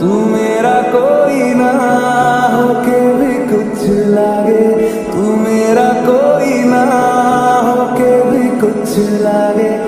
تو میرا کوئی نہ ہو کے بھی کچھ لگے تو میرا کوئی نہ ہو کے بھی کچھ لگے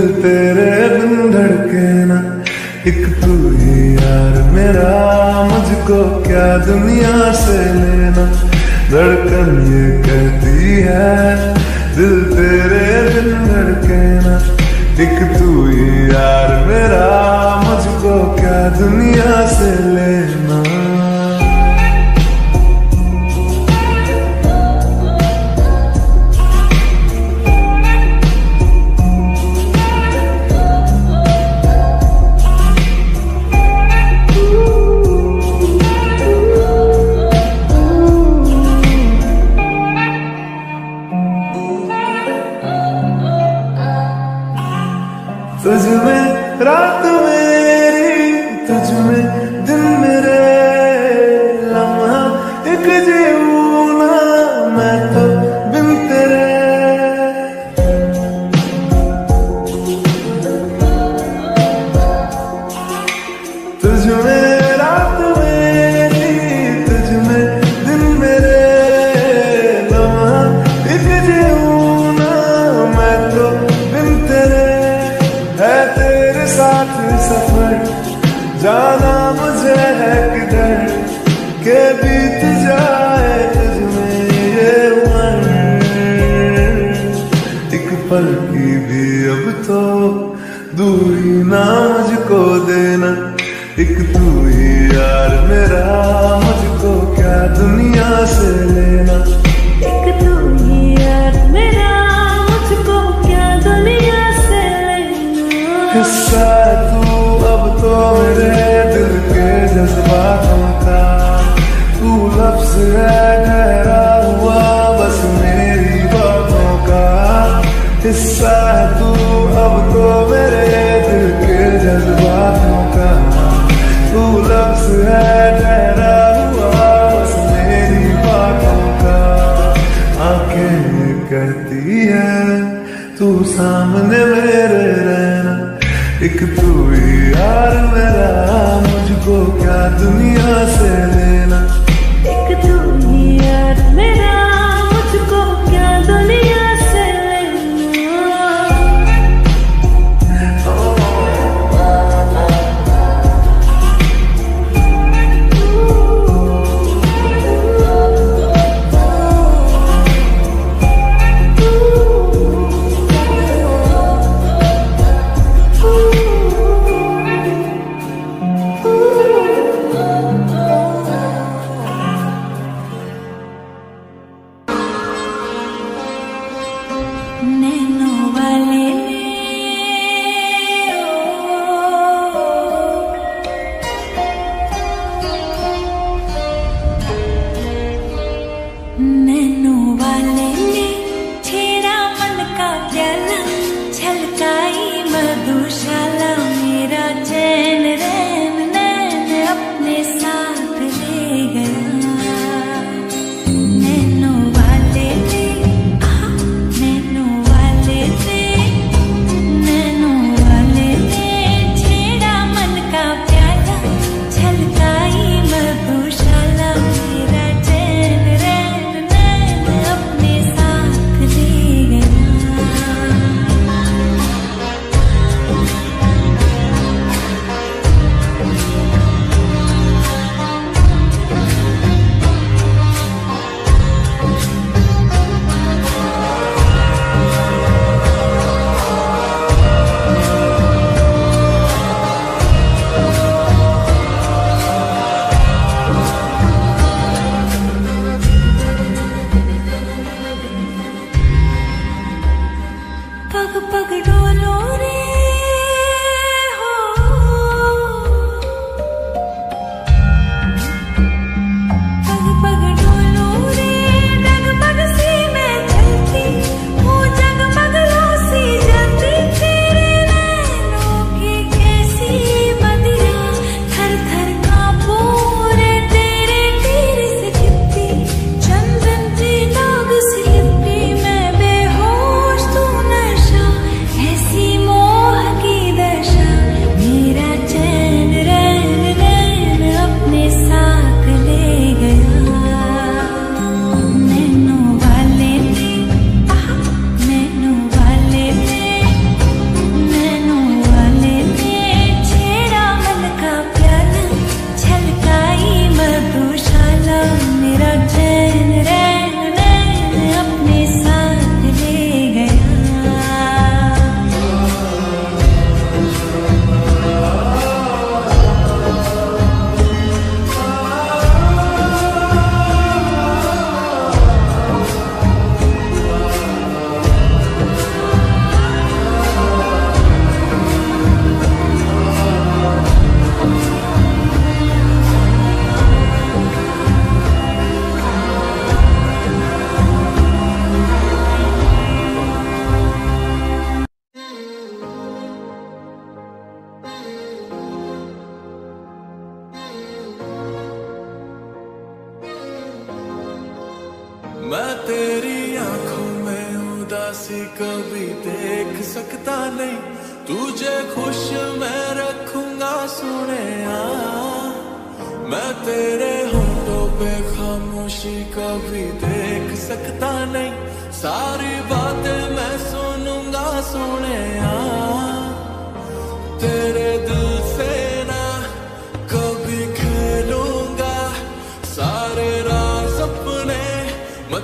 دل تیرے بن دھڑکنا ایک تو ہی یار میرا مجھ کو کیا دنیا سے لینا۔ دھڑکن یہ کہتی ہے، دل تیرے بن دھڑکنا ایک تو ہی یار میرا مجھ کو کیا دنیا سے ایک تو یار میرا مجھ کو کیا دنیا سے لینا؟ حصہ تو اب تو میرے دل کے جذباتوں کا۔ ہوا بس میری باتوں کا۔ حصہ ہے تو سامنے میرے رہنا۔ ایک تو یار میرا مجھ کو کیا دنیا سے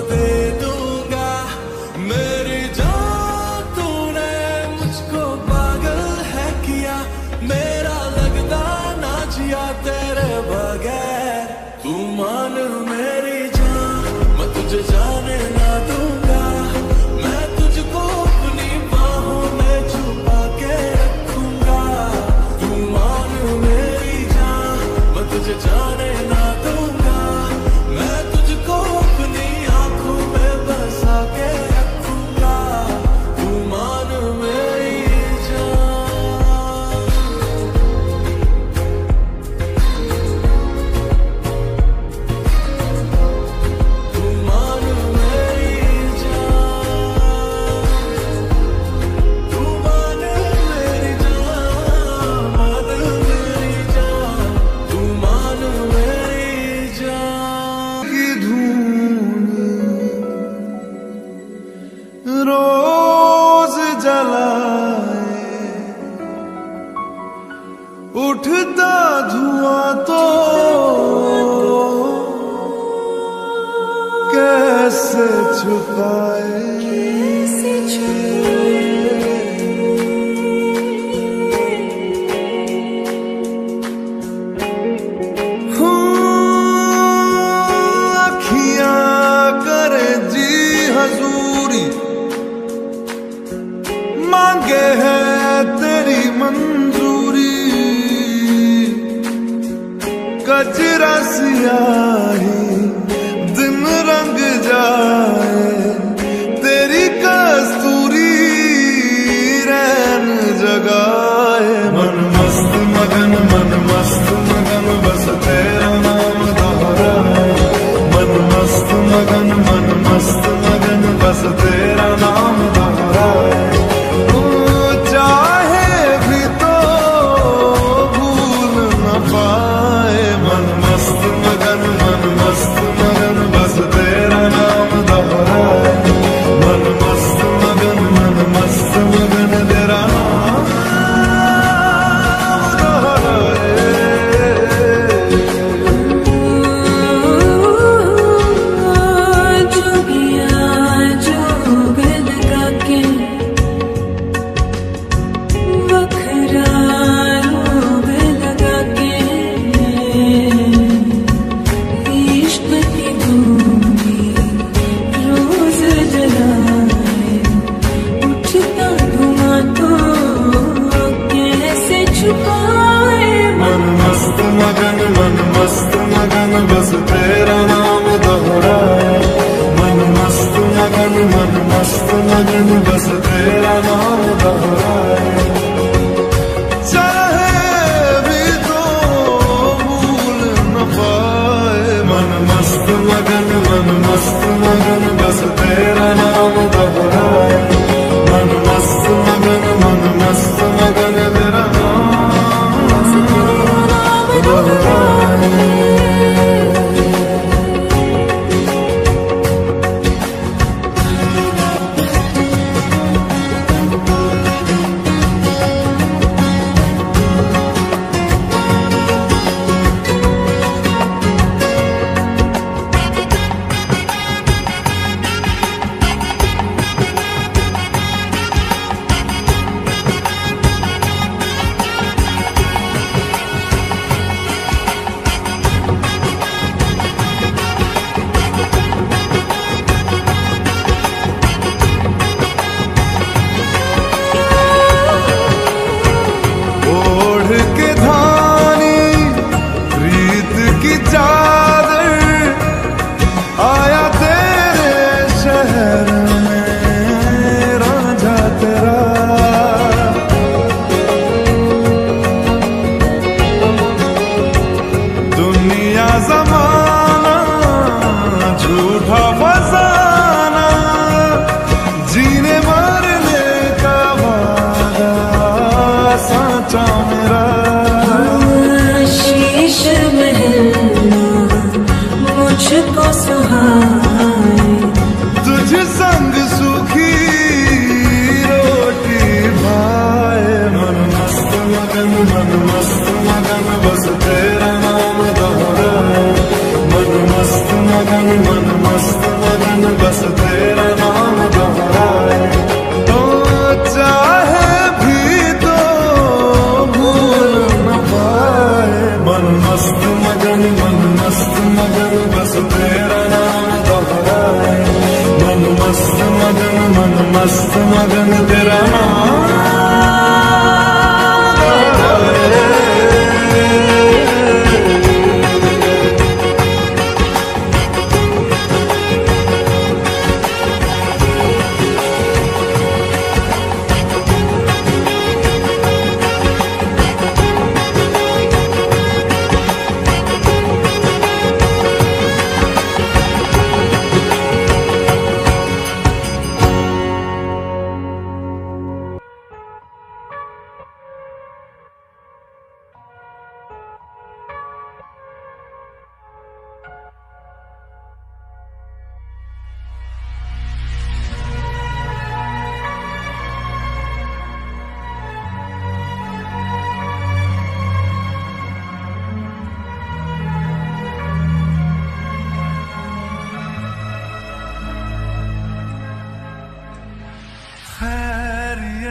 day. اٹھتا دھواں تو کیسے چھپائے؟ Yeah.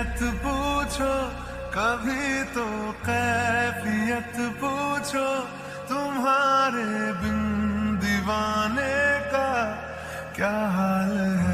کیفیت پوچھو کبھی تو کیفیت پوچھو تمہارے بن دیوانے کا کیا حال ہے؟